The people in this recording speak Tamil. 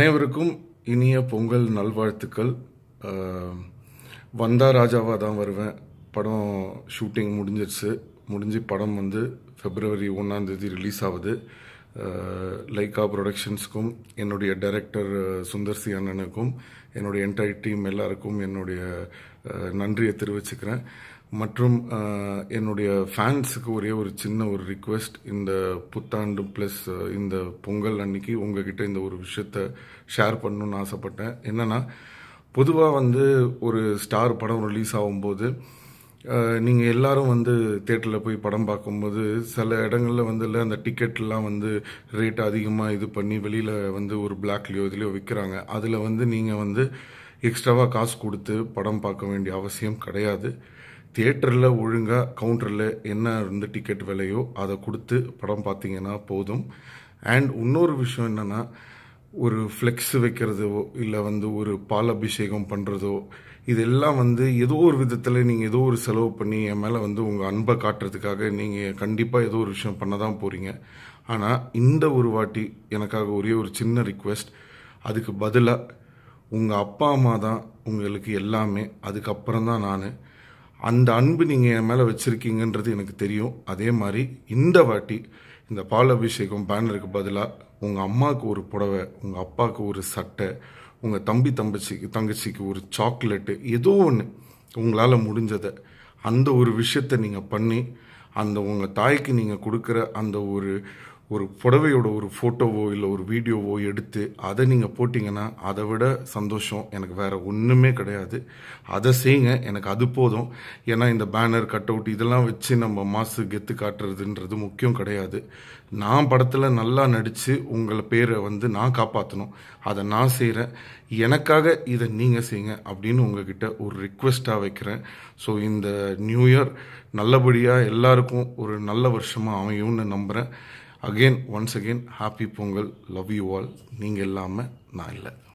அனைவருக்கும் இனிய பொங்கல் நல்வாழ்த்துக்கள். வந்தா ராஜாவாக தான் வருவேன். படம் ஷூட்டிங் முடிஞ்சிருச்சு. முடிஞ்சு படம் வந்து ஃபெப்ரவரி ஒன்றாந்தேதி ரிலீஸ் ஆகுது. லைக்கா லைகா ப்ரொடக்ஷன்ஸ்க்கும் என்னுடைய டைரக்டர் சுந்தர் சி அண்ணனுக்கும் என்னுடைய என்டையர் டீம் எல்லாருக்கும் என்னுடைய நன்றியை தெரிவிச்சுக்கிறேன். மற்றும் என்னுடைய ஃபேன்ஸுக்கு ஒரே ஒரு சின்ன ஒரு ரிக்வெஸ்ட் இந்த புத்தாண்டு ப்ளஸ் இந்த பொங்கல் அன்னைக்கு உங்ககிட்ட இந்த ஒரு விஷயத்த ஷேர் பண்ணணும்னு ஆசைப்பட்டேன். என்னென்னா பொதுவாக வந்து ஒரு ஸ்டார் படம் ரிலீஸ் ஆகும்போது நீங்கள் எல்லாரும் வந்து தேட்டரில் போய் படம் பார்க்கும்போது சில இடங்களில் வந்து இல்லை அந்த டிக்கெட்லாம் வந்து ரேட் அதிகமாக இது பண்ணி வெளியில் வந்து ஒரு பிளாக்லேயோ இதுலையோ விற்கிறாங்க அதில் வந்து நீங்கள் வந்து எக்ஸ்ட்ராவாக காசு கொடுத்து படம் பார்க்க வேண்டிய அவசியம் கிடையாது. தியேட்டரில் ஒழுங்காக கவுண்டரில் என்ன இருந்து டிக்கெட் விலையோ அதை கொடுத்து படம் பார்த்தீங்கன்னா போதும். அண்ட் இன்னொரு விஷயம் என்னென்னா ஒரு ஃப்ளெக்ஸ் வைக்கிறதோ இல்லை வந்து ஒரு பால் அபிஷேகம் பண்ணுறதோ இதெல்லாம் வந்து ஏதோ ஒரு விதத்தில் நீங்கள் ஏதோ ஒரு செலவு பண்ணி என் மேலே வந்து உங்கள் அன்பை காட்டுறதுக்காக நீங்கள் கண்டிப்பாக ஏதோ ஒரு விஷயம் பண்ண தான் போகிறீங்க ஆனால் இந்த ஒரு வாட்டி எனக்காக ஒரே ஒரு சின்ன ரிக்வெஸ்ட் அதுக்கு பதிலாக உங்கள் அப்பா அம்மா தான் உங்களுக்கு எல்லாமே அதுக்கப்புறம் தான் நான் அந்த அன்பு நீங்கள் என் மேலே வச்சுருக்கீங்கன்றது எனக்கு தெரியும். அதே மாதிரி இந்த வாட்டி இந்த பால் அபிஷேகம் பேனருக்கு பதிலாக உங்கள் அம்மாவுக்கு ஒரு புடவை உங்கள் அப்பாவுக்கு ஒரு சட்டை உங்கள் தம்பி தம்பச்சிக்கு தங்கச்சிக்கு ஒரு சாக்லேட்டு ஏதோ ஒன்று உங்களால் முடிஞ்சதை அந்த ஒரு விஷயத்தை நீங்கள் பண்ணி அந்த உங்கள் தாய்க்கு நீங்கள் கொடுக்குற அந்த ஒரு ஒரு புடவையோட ஒரு ஃபோட்டோவோ இல்லை ஒரு வீடியோவோ எடுத்து அதை நீங்கள் போட்டிங்கன்னா அதை விட சந்தோஷம் எனக்கு வேறு ஒன்றுமே கிடையாது. அதை செய்யுங்க எனக்கு அது போதும். ஏன்னா இந்த பேனர் கட் அவுட் இதெல்லாம் வச்சு நம்ம மாசு கெத்து காட்டுறதுன்றது முக்கியம் கிடையாது. நான் படத்தில் நல்லா நடித்து உங்களை பேரை வந்து நான் காப்பாற்றணும் அதை நான் செய்கிறேன் எனக்காக இதை நீங்கள் செய்யுங்க அப்படின்னு உங்ககிட்ட ஒரு ரிக்வெஸ்ட்டாக வைக்கிறேன். ஸோ இந்த நியூ இயர் நல்லபடியாக எல்லாருக்கும் ஒரு நல்ல வருஷமாக அமையும்னு நம்புகிறேன் again once again happy Pongal love you all நீங்கள் இல்லாமல் நான் இல்லை.